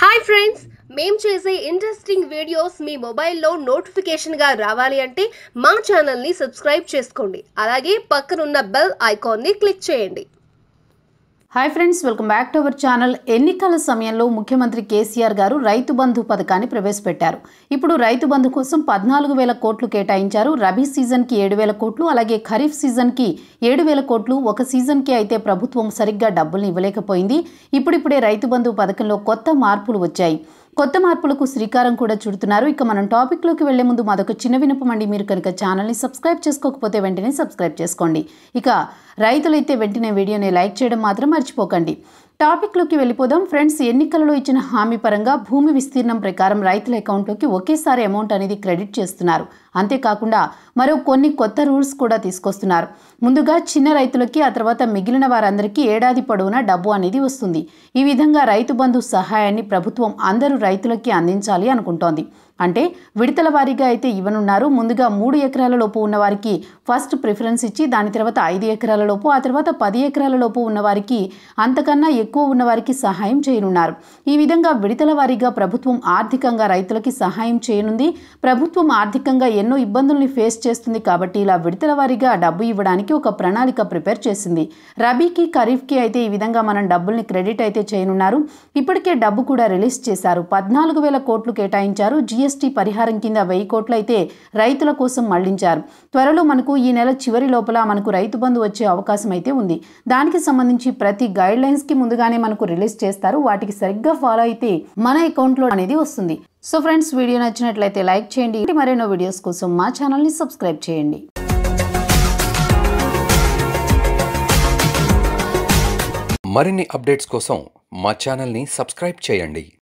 Hi friends మేం చేసే interesting videos మీ మొబైల్లో నోటిఫికేషన్గా రావాలి అంటే మా ఛానల్ని సబ్స్క్రైబ్ చేసుకోండి. అలాగే పక్కనున్న బెల్ ఐకాన్ని క్లిక్ చేయండి. Hi friends welcome back to our channel. ఎన్నికల సమయంలో ముఖ్యమంత్రి కేసీఆర్ గారు రైతు బంధు పథకాన్ని ప్రవేశపెట్టారు. ఇప్పుడు రైతు బంధు కోసం పద్నాలుగు వేల కోట్లు కేటాయించారు. రబీ సీజన్కి ఏడు వేల కోట్లు అలాగే ఖరీఫ్ సీజన్కి ఏడు వేల కోట్లు. ఒక సీజన్కి అయితే ప్రభుత్వం సరిగ్గా డబ్బుల్ని ఇవ్వలేకపోయింది. ఇప్పుడిప్పుడే రైతు బంధు పథకంలో కొత్త మార్పులు వచ్చాయి. కొత్త మార్పులకు శ్రీకారం కూడా చుడుతున్నారు. ఇక మనం టాపిక్లోకి వెళ్ళే ముందు మాదొక చిన్న వినపం అండి. మీరు కనుక ఛానల్ని సబ్స్క్రైబ్ చేసుకోకపోతే వెంటనే సబ్స్క్రైబ్ చేసుకోండి. ఇక రైతులైతే వెంటనే వీడియోని లైక్ చేయడం మాత్రం మర్చిపోకండి. టాపిక్లోకి వెళ్ళిపోదాం. ఫ్రెండ్స్ ఎన్నికలలో ఇచ్చిన హామీ పరంగా భూమి విస్తీర్ణం ప్రకారం రైతుల అకౌంట్లోకి ఒకేసారి అమౌంట్ అనేది క్రెడిట్ చేస్తున్నారు. అంతేకాకుండా మరో కొన్ని కొత్త రూల్స్ కూడా తీసుకొస్తున్నారు. ముందుగా చిన్న రైతులకి ఆ తర్వాత మిగిలిన వారందరికీ ఏడాది పొడవునా డబ్బు అనేది వస్తుంది. ఈ విధంగా రైతు బంధు సహాయాన్ని ప్రభుత్వం అందరూ రైతులకి అందించాలి అనుకుంటోంది. అంటే విడతల వారీగా అయితే ఇవ్వనున్నారు. ముందుగా మూడు ఎకరాల లోపు ఉన్న వారికి ఫస్ట్ ప్రిఫరెన్స్ ఇచ్చి దాని తర్వాత ఐదు ఎకరాల లోపు ఆ తర్వాత పది ఎకరాల లోపు ఉన్న వారికి అంతకన్నా ఎక్కువ ఉన్న వారికి సహాయం చేయనున్నారు. ఈ విధంగా విడతల వారీగా ప్రభుత్వం ఆర్థికంగా రైతులకి సహాయం చేయనుంది. ప్రభుత్వం ఆర్థికంగా ఎన్నో ఇబ్బందుల్ని ఫేస్ చేస్తుంది కాబట్టి ఇలా విడతల వారీగా డబ్బు ఇవ్వడానికి ఒక ప్రణాళిక ప్రిపేర్ చేసింది. రబీకి ఖరీఫ్కి అయితే ఈ విధంగా మనం డబ్బుల్ని క్రెడిట్ అయితే చేయనున్నారు. ఇప్పటికే డబ్బు కూడా రిలీజ్ చేశారు. పద్నాలుగు వేల కోట్లు కేటాయించారు. జిఎస్ జీఎస్టీ పరిహారం కింద వెయ్యి కోట్లు అయితే రైతుల కోసం మళ్ళించారు. త్వరలో మనకు ఈ నెల చివరి లోపల మనకు రైతు బంధు వచ్చే అవకాశం అయితే ఉంది. దానికి సంబంధించి ప్రతి గైడ్ లైన్స్కి ముందుగానే మనకు రిలీజ్ చేస్తారు. వాటికి సరిగ్గా ఫాలో అయితే మన అకౌంట్లో అనేది వస్తుంది. సో ఫ్రెండ్స్ వీడియో నచ్చినట్లయితే లైక్ చేయండి. మరెన్నో వీడియోస్ కోసం మా ఛానల్ని సబ్స్క్రైబ్ చేయండి. మరిన్ని అప్డేట్స్ కోసం మా ఛానల్ని సబ్స్క్రైబ్ చేయండి.